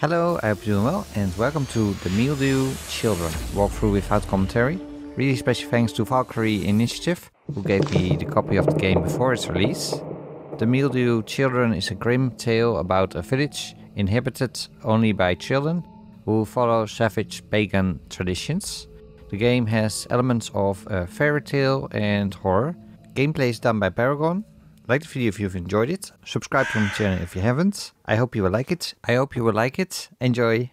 Hello, I hope you're doing well, and welcome to the Mildew Children walkthrough without commentary. Really special thanks to Valkyrie Initiative, who gave me the copy of the game before its release. The Mildew Children is a grim tale about a village inhabited only by children who follow savage pagan traditions. The game has elements of a fairy tale and horror. Gameplay is done by Paragon. Like the video if you've enjoyed it. Subscribe to the channel if you haven't. I hope you will like it. I hope you will like it. Enjoy.